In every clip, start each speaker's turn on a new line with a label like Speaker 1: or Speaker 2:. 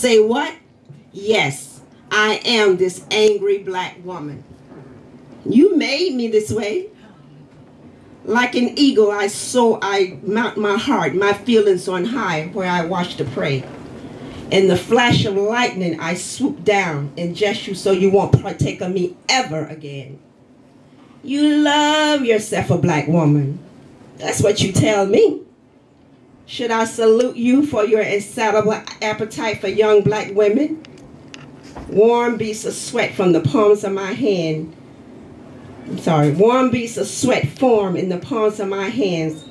Speaker 1: Say what? Yes, I am this angry black woman. You made me this way. Like an eagle, I soar, I mount my heart, my feelings on high, where I watch to pray. In the flash of lightning, I swoop down and just you so you won't partake of me ever again. You love yourself, a black woman. That's what you tell me. Should I salute you for your insatiable appetite for young black women? Warm beads of sweat from the palms of my hand. I'm sorry, warm beads of sweat form in the palms of my hands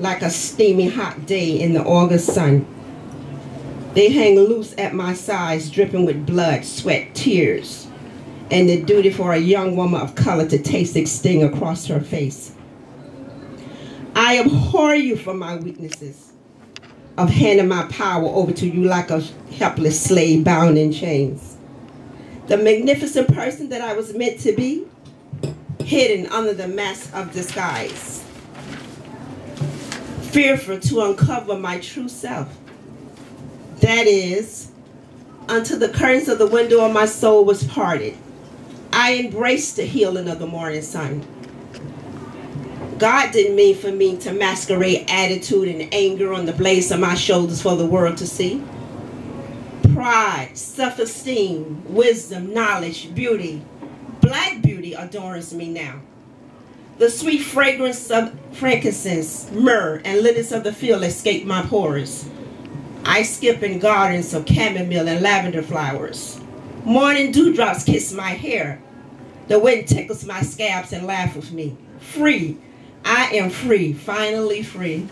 Speaker 1: like a steamy hot day in the August sun. They hang loose at my sides, dripping with blood, sweat, tears, and the duty for a young woman of color to taste the sting across her face. I abhor you for my weaknesses of handing my power over to you like a helpless slave bound in chains. The magnificent person that I was meant to be, hidden under the mask of disguise. Fearful to uncover my true self. That is, until the curtains of the window of my soul was parted, I embraced the healing of the morning sun. God didn't mean for me to masquerade attitude and anger on the blades of my shoulders for the world to see. Pride, self-esteem, wisdom, knowledge, beauty, black beauty adorns me now. The sweet fragrance of frankincense, myrrh, and lilies of the field escape my pores. I skip in gardens of chamomile and lavender flowers. Morning dewdrops kiss my hair. The wind tickles my scabs and laughs with me. Free, I am free, finally free.